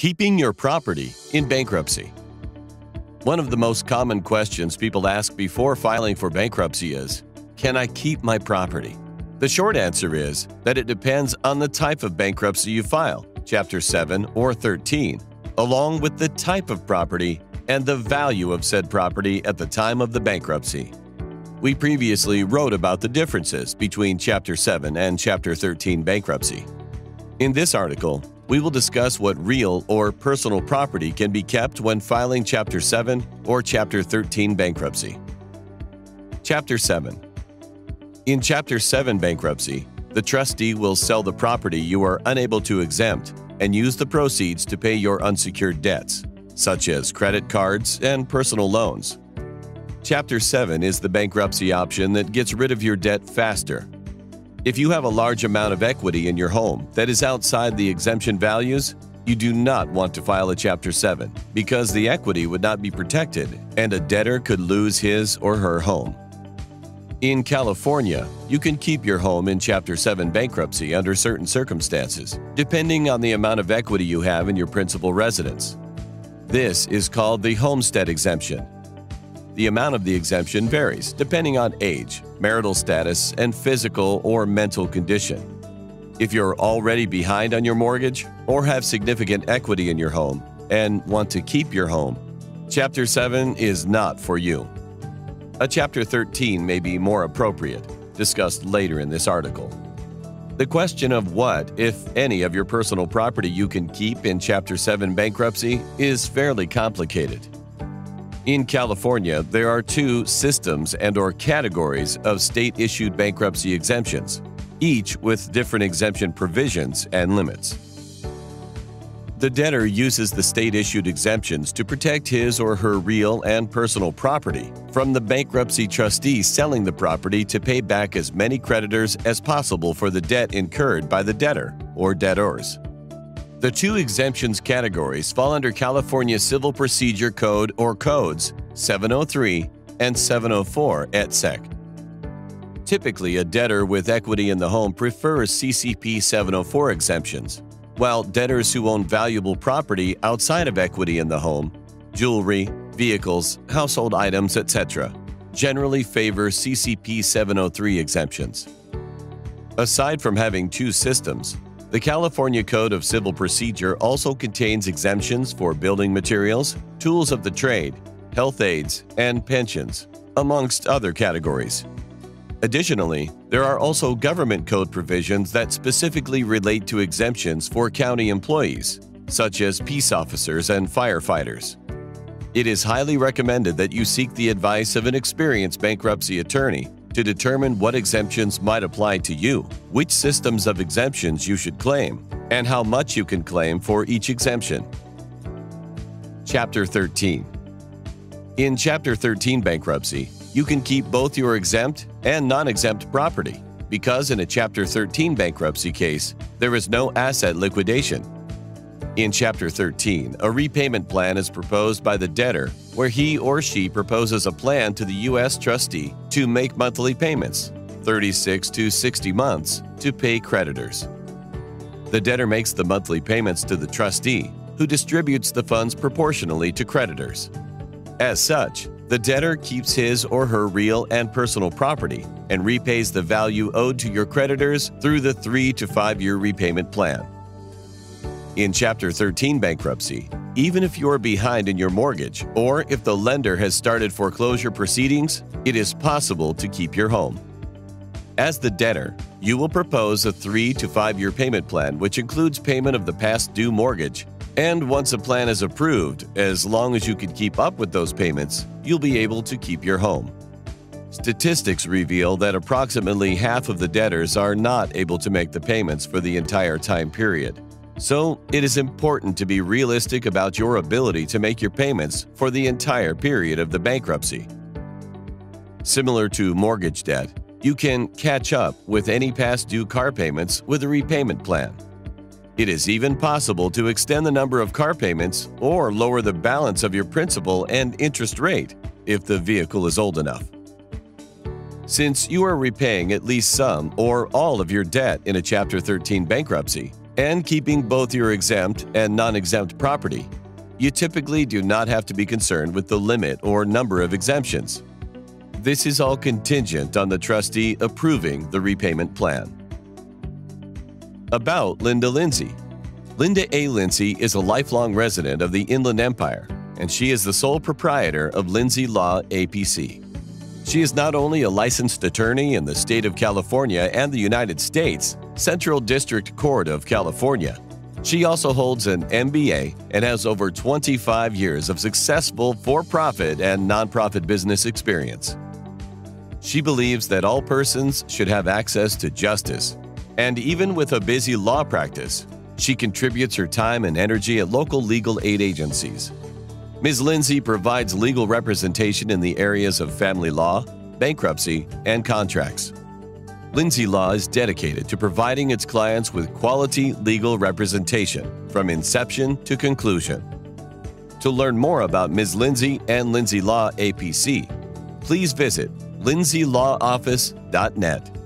Keeping your property in bankruptcy. One of the most common questions people ask before filing for bankruptcy is Can I keep my property? The short answer is that it depends on the type of bankruptcy you file, Chapter 7 or 13, along with the type of property and the value of said property at the time of the bankruptcy. We previously wrote about the differences between Chapter 7 and Chapter 13 bankruptcy. In this article, we will discuss what real or personal property can be kept when filing Chapter 7 or Chapter 13 bankruptcy. Chapter 7 In Chapter 7 bankruptcy, the trustee will sell the property you are unable to exempt and use the proceeds to pay your unsecured debts, such as credit cards and personal loans. Chapter 7 is the bankruptcy option that gets rid of your debt faster if you have a large amount of equity in your home that is outside the exemption values, you do not want to file a Chapter 7 because the equity would not be protected and a debtor could lose his or her home. In California, you can keep your home in Chapter 7 bankruptcy under certain circumstances, depending on the amount of equity you have in your principal residence. This is called the homestead exemption the amount of the exemption varies depending on age, marital status, and physical or mental condition. If you're already behind on your mortgage or have significant equity in your home and want to keep your home, Chapter 7 is not for you. A Chapter 13 may be more appropriate, discussed later in this article. The question of what, if any, of your personal property you can keep in Chapter 7 bankruptcy is fairly complicated. In California, there are two systems and or categories of state-issued bankruptcy exemptions, each with different exemption provisions and limits. The debtor uses the state-issued exemptions to protect his or her real and personal property from the bankruptcy trustee selling the property to pay back as many creditors as possible for the debt incurred by the debtor or debtors. The two exemptions categories fall under California Civil Procedure Code or Codes 703 and 704 et seq. Typically, a debtor with equity in the home prefers CCP 704 exemptions, while debtors who own valuable property outside of equity in the home, jewelry, vehicles, household items, etc., generally favor CCP 703 exemptions. Aside from having two systems, the California Code of Civil Procedure also contains exemptions for building materials, tools of the trade, health aids, and pensions, amongst other categories. Additionally, there are also government code provisions that specifically relate to exemptions for county employees, such as peace officers and firefighters. It is highly recommended that you seek the advice of an experienced bankruptcy attorney to determine what exemptions might apply to you, which systems of exemptions you should claim, and how much you can claim for each exemption. Chapter 13 In Chapter 13 bankruptcy, you can keep both your exempt and non-exempt property because in a Chapter 13 bankruptcy case, there is no asset liquidation in Chapter 13, a repayment plan is proposed by the debtor where he or she proposes a plan to the U.S. trustee to make monthly payments, 36 to 60 months, to pay creditors. The debtor makes the monthly payments to the trustee, who distributes the funds proportionally to creditors. As such, the debtor keeps his or her real and personal property and repays the value owed to your creditors through the three to five year repayment plan. In Chapter 13 bankruptcy, even if you are behind in your mortgage or if the lender has started foreclosure proceedings, it is possible to keep your home. As the debtor, you will propose a three to five year payment plan which includes payment of the past due mortgage. And once a plan is approved, as long as you can keep up with those payments, you'll be able to keep your home. Statistics reveal that approximately half of the debtors are not able to make the payments for the entire time period. So, it is important to be realistic about your ability to make your payments for the entire period of the bankruptcy. Similar to mortgage debt, you can catch up with any past due car payments with a repayment plan. It is even possible to extend the number of car payments or lower the balance of your principal and interest rate if the vehicle is old enough. Since you are repaying at least some or all of your debt in a Chapter 13 bankruptcy, and keeping both your exempt and non exempt property, you typically do not have to be concerned with the limit or number of exemptions. This is all contingent on the trustee approving the repayment plan. About Linda Lindsay. Linda A. Lindsay is a lifelong resident of the Inland Empire, and she is the sole proprietor of Lindsay Law APC. She is not only a licensed attorney in the state of California and the United States, Central District Court of California, she also holds an MBA and has over 25 years of successful for profit and nonprofit business experience. She believes that all persons should have access to justice, and even with a busy law practice, she contributes her time and energy at local legal aid agencies. Ms. Lindsay provides legal representation in the areas of family law, bankruptcy, and contracts. Lindsay Law is dedicated to providing its clients with quality legal representation from inception to conclusion. To learn more about Ms. Lindsay and Lindsay Law APC, please visit lindsaylaw.office.net.